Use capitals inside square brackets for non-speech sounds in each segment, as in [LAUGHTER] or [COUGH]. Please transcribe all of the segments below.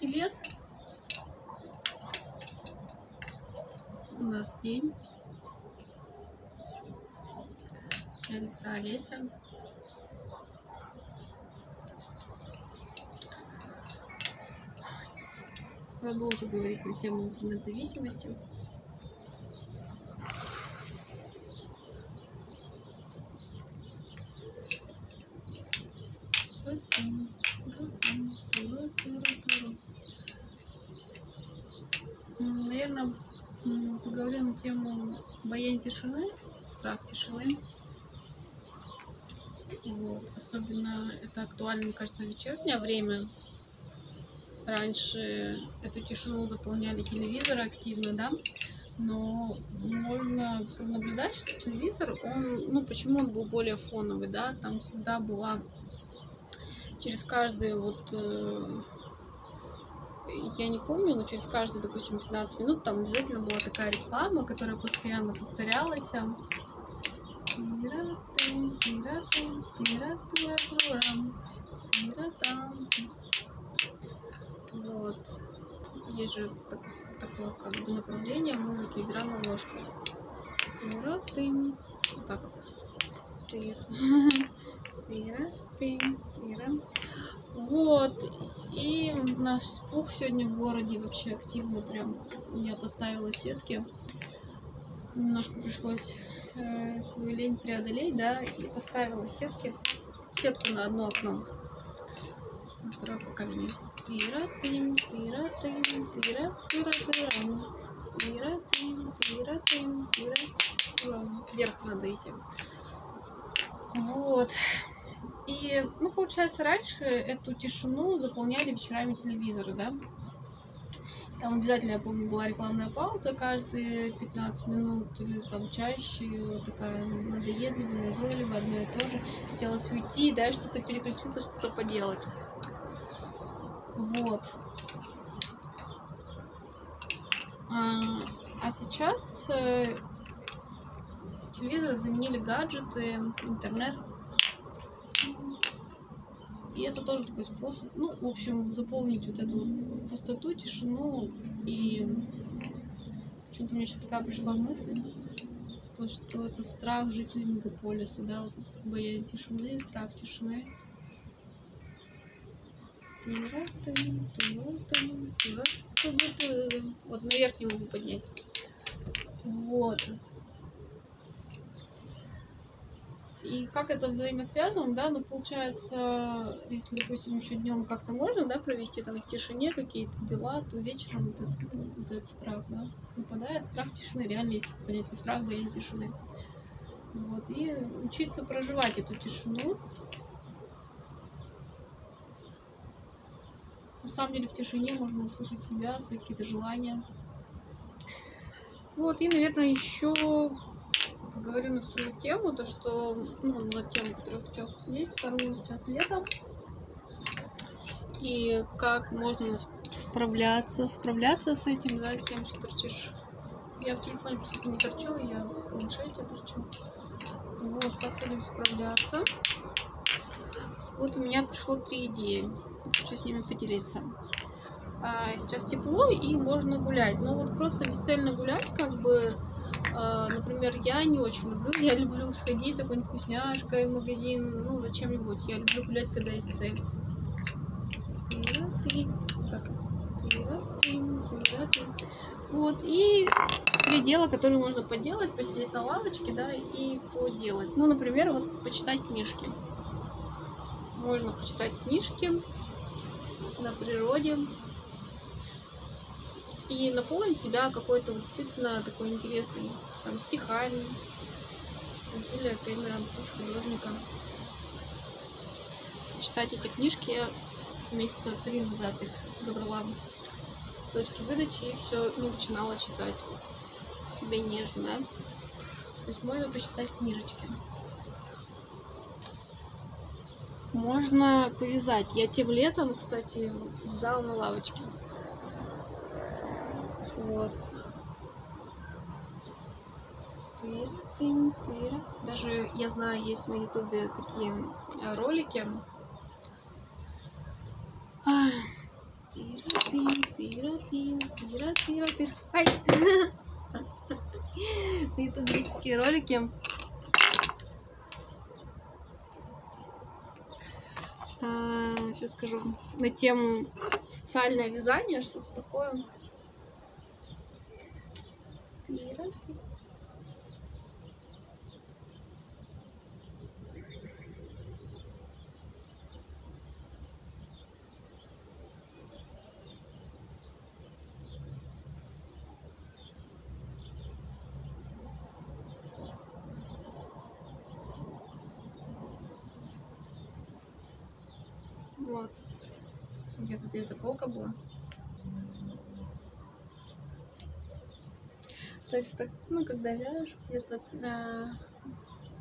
привет. У нас день. Я Лиса Олеся. Продолжу говорить на тему интернет-зависимости. Наверное, поговорим на тему боязнь тишины, страх тишины. Вот. Особенно это актуально, мне кажется, в вечернее время. Раньше эту тишину заполняли телевизоры активно, да, но можно наблюдать, что телевизор, он, ну, почему он был более фоновый, да, там всегда была через каждые вот э, я не помню, но через каждые, допустим, 15 минут там обязательно была такая реклама, которая постоянно повторялась. Вот. Есть же так, такое как бы направление музыки, игра на ложках. Вот так вот. Тыра, тыра, тыра. Вот. И наш спух сегодня в городе вообще активно прям. Я поставила сетки. Немножко пришлось э, свою лень преодолеть, да, и поставила сетки. Сетку на одно окно. На второе тыра. Тыра, тым, тыра, тым, тыра, тыра. Вверх надо идти. Вот. И, ну, получается, раньше эту тишину заполняли вечерами телевизоры, да? Там обязательно, я помню, была рекламная пауза каждые 15 минут или там чаще, такая надоедливая, назойливая, одно и то же. Хотелось уйти, да, что-то переключиться, что-то поделать. Вот. А, а сейчас э, телевизор заменили гаджеты, интернет. И это тоже такой способ, ну, в общем, заполнить вот эту пустоту, тишину. И почему-то мне сейчас такая пришла мысль, то, что это страх жителей мегаполиса, да, вот боязнь тишины, страх тишины. Вот наверх не могу поднять. Вот. И как это взаимосвязано, да, ну, получается, если, допустим, еще днем как-то можно, да, провести там в тишине какие-то дела, то вечером это, ну, этот страх, да, нападает. Страх тишины, реально есть понятие страх, боязнь тишины. Вот, и учиться проживать эту тишину. На самом деле в тишине можно услышать себя, свои какие-то желания. Вот, и, наверное, еще поговорю на вторую тему, то что, ну, на тему, которую я хочу обсудить, вторую сейчас летом. И как можно справляться, справляться с этим, да, с тем, что торчишь. Я в телефоне, сути, не торчу, я в планшете торчу. Вот, как с этим справляться. Вот у меня пришло три идеи. Хочу с ними поделиться. А, сейчас тепло и можно гулять. Но вот просто бесцельно гулять, как бы например, я не очень люблю. Я люблю сходить за какой-нибудь вкусняшкой в магазин, ну, зачем-нибудь. Я люблю гулять, когда есть цель. Вот, и три дела, которые можно поделать, посидеть на лавочке, да, и поделать. Ну, например, вот почитать книжки. Можно почитать книжки на природе, и наполнить себя какой-то вот действительно такой интересный там, стихами. Джулия Кэмерон, художника. Читать эти книжки месяца три назад их забрала в точке выдачи и все не начинала читать. Вот. Себе нежно, да? То есть можно почитать книжечки. Можно повязать. Я тем летом, кстати, взяла на лавочке. Вот. Даже я знаю, есть на ютубе такие э, ролики. [LAUGHS] На ютубе есть такие ролики. А, сейчас скажу. На тему социальное вязание, что-то такое. Вот. Где-то здесь заколка была. То есть, так, ну, когда вяжешь где-то э,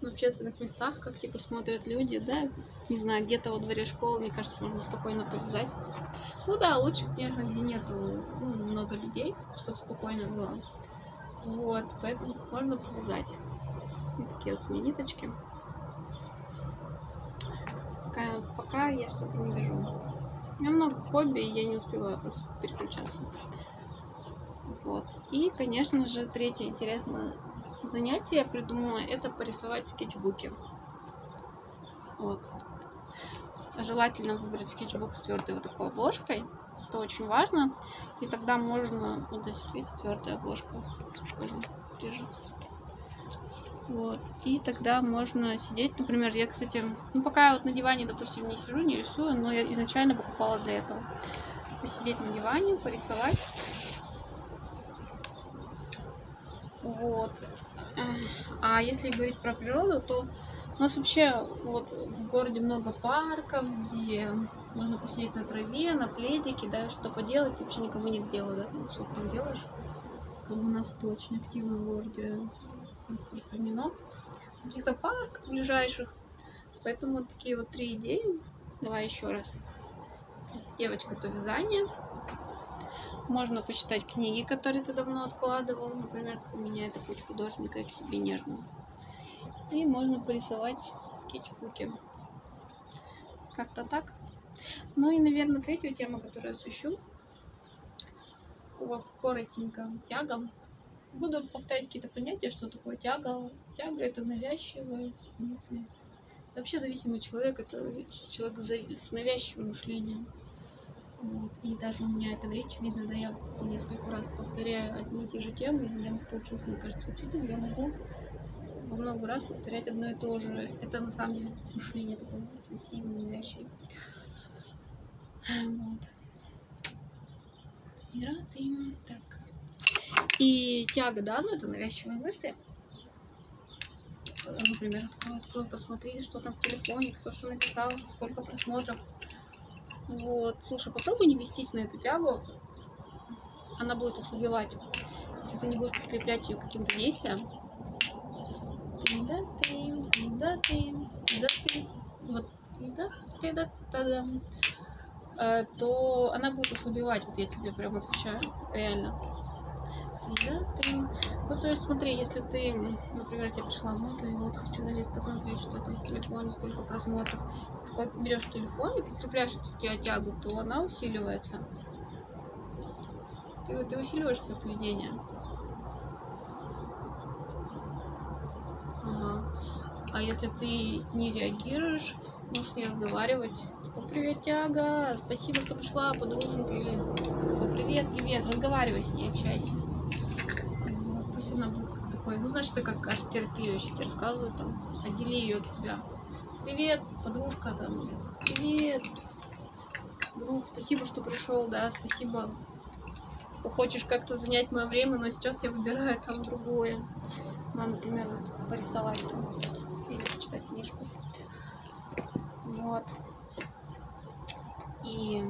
в общественных местах, как типа смотрят люди, да, не знаю, где-то во дворе школы, мне кажется, можно спокойно повязать. Ну да, лучше, конечно, где нету ну, много людей, чтобы спокойно было. Вот, поэтому можно повязать. Вот такие вот ниточки пока, я что-то не вяжу. У меня много хобби, и я не успеваю переключаться. Вот. И, конечно же, третье интересное занятие я придумала, это порисовать скетчбуки. Вот. Желательно выбрать скетчбук с твердой вот такой обложкой. Это очень важно. И тогда можно... Вот здесь, видите, твердая обложка. Покажу ближе. Вот. И тогда можно сидеть, например, я, кстати, ну пока я вот на диване, допустим, не сижу, не рисую, но я изначально покупала для этого. Посидеть на диване, порисовать. Вот. А если говорить про природу, то у нас вообще вот в городе много парков, где можно посидеть на траве, на пледике, да, что поделать, вообще никому нет дела, да, ну, что ты там делаешь. Как у нас это очень активно в городе распространено в каких-то парках ближайших. Поэтому вот такие вот три идеи. Давай еще раз. Девочка то вязание. Можно почитать книги, которые ты давно откладывал. Например, как у меня это путь художника к себе нежно. И можно порисовать скетчбуки. Как-то так. Ну и, наверное, третью тему, которую освещу, коротенько тягом буду повторять какие-то понятия, что такое тяга. Тяга это навязчивая мысль. Вообще зависимый человек это человек с навязчивым мышлением. Вот. И даже у меня это в речи видно, да, я несколько раз повторяю одни и те же темы, я получился, мне кажется, учитель, я могу во много раз повторять одно и то же. Это на самом деле мышление такое обсессивное, навязчивое. Вот. И рад им. Так, и тяга, да, ну это навязчивые мысли. Например, открой, открой, посмотри, что там в телефоне, кто что написал, сколько просмотров. Вот, слушай, попробуй не вестись на эту тягу. Она будет ослабевать, если ты не будешь подкреплять ее каким-то действием. Да ты, да ты, да ты, вот, да ты, да да э, то она будет ослабевать, вот я тебе прям отвечаю, реально да, ты... Ну, то есть, смотри, если ты, например, тебе пришла мысль, вот, хочу залезть, посмотреть, что там в телефоне, сколько просмотров, ты берешь телефон и прикрепляешь эту тягу, то она усиливается. Ты, ты усиливаешь свое поведение. Ага. А если ты не реагируешь, можешь с ней разговаривать. Типа, привет, тяга, спасибо, что пришла, подруженька, или типа, привет, привет, разговаривай с ней, общайся пусть она будет как такой, ну, знаешь, это как арт-терапию, я сейчас тебе рассказываю, там, отдели ее от себя. Привет, подружка, там, привет, друг, спасибо, что пришел, да, спасибо, что хочешь как-то занять мое время, но сейчас я выбираю там другое. Надо, например, вот, порисовать там, или почитать книжку. Вот. И...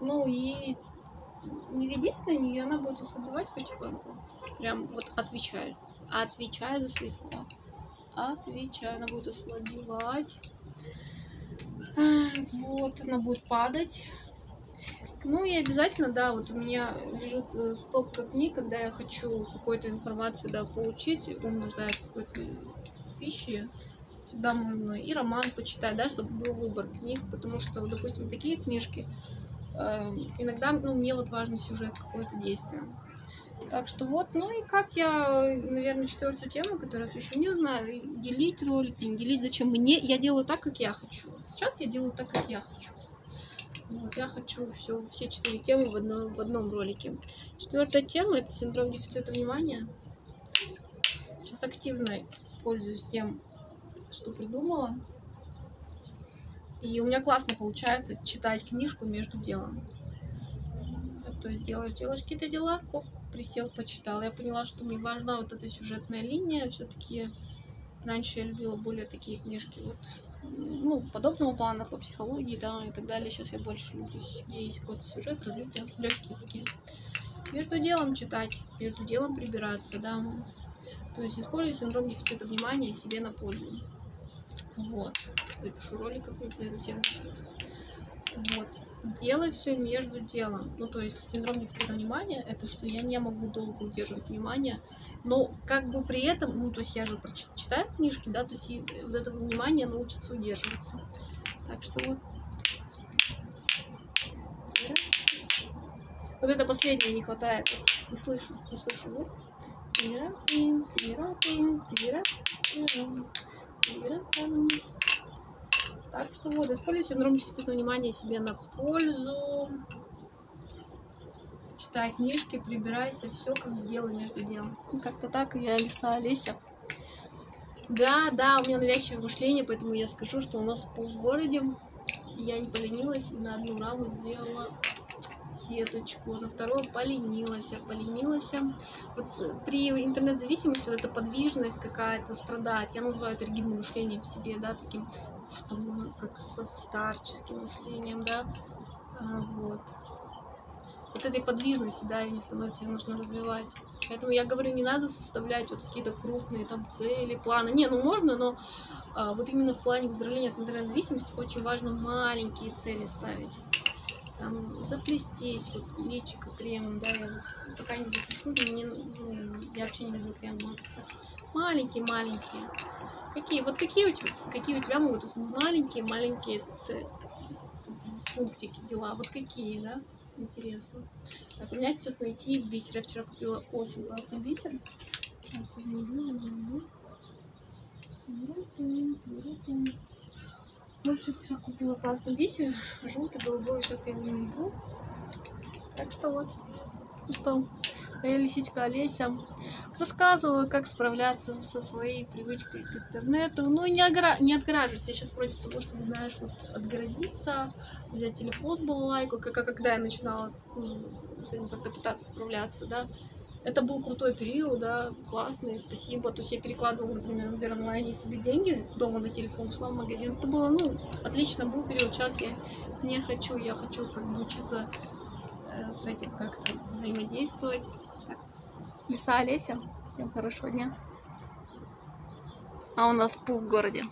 Ну и не ведись на нее, она будет ослабевать потихоньку. Прям вот отвечаю. Отвечаю за свои слова. Отвечаю, она будет ослабевать. Вот, она будет падать. Ну и обязательно, да, вот у меня лежит э, стопка книг, когда я хочу какую-то информацию, да, получить, ум нуждается в какой-то пище, всегда можно и роман почитать, да, чтобы был выбор книг, потому что, допустим, такие книжки, иногда ну, мне вот важен сюжет, какое-то действие. Так что вот, ну и как я, наверное, четвертую тему, которую освещу, не знаю, делить ролики, не делить, зачем мне, я делаю так, как я хочу. Сейчас я делаю так, как я хочу. Вот, я хочу все, все четыре темы в одном, в одном ролике. Четвертая тема это синдром дефицита внимания. Сейчас активно пользуюсь тем, что придумала. И у меня классно получается читать книжку между делом. То есть делаешь, делаешь какие-то дела, хоп, присел, почитал. Я поняла, что мне важна вот эта сюжетная линия. Все-таки раньше я любила более такие книжки вот ну, подобного плана по психологии, да, и так далее. Сейчас я больше люблю, где есть какой-то сюжет, развитие, легкие такие. Между делом читать, между делом прибираться, да. То есть использую синдром дефицита внимания себе на пользу. Вот. Запишу ролик какой-то на эту тему. Вот. Делай все между делом. Ну, то есть синдром дефицита внимания это что я не могу долго удерживать внимание, но как бы при этом, ну, то есть я же читаю книжки, да, то есть вот это внимание научится удерживаться. Так что вот. Вот это последнее не хватает. Не слышу, не слышу. Вот. Так что вот, используй синдром дефицита внимания себе на пользу. Читай книжки, прибирайся, все как делай между делом. Как-то так, я Алиса Олеся. Да, да, у меня навязчивое мышление, поэтому я скажу, что у нас в полгороде я не поленилась и на одну раму сделала сеточку, на вторую поленилась, поленилась. Вот при интернет-зависимости вот эта подвижность какая-то страдает. Я называю это ригидным мышлением в себе, да, таким что как со старческим мышлением, да, а, вот. Вот этой подвижности, да, и не становится, нужно развивать. Поэтому я говорю, не надо составлять вот какие-то крупные там цели, планы. Не, ну можно, но а, вот именно в плане выздоровления от интернет-зависимости очень важно маленькие цели ставить. Там заплестись, вот личико кремом, да, я вот пока не запишу, мне, ну, я вообще не люблю крем мазаться. Маленькие-маленькие. Какие? Вот какие у тебя, какие у тебя могут быть маленькие-маленькие пунктики, дела? Вот какие, да? Интересно. Так, у меня сейчас найти бисер. Я вчера купила очень классный бисер. Ну, вчера купила классный бисер. Желтый, голубой. Сейчас я его найду. Так что вот. Ну что, я лисичка Олеся. Рассказываю, как справляться со своей привычкой к интернету. Ну, не, огра... не отгораживаюсь. Я сейчас против того, чтобы, знаешь, вот отгородиться, взять телефон, балалайку, как, как когда я начинала ну, с этим как-то пытаться справляться, да. Это был крутой период, да, классный, спасибо. То есть я перекладывала, например, в онлайне себе деньги дома на телефон, шла в магазин. Это было, ну, отлично, был период. Сейчас я не хочу, я хочу как бы учиться э, с этим как-то взаимодействовать. Лиса Олеся. Всем хорошего дня. А у нас пух в городе.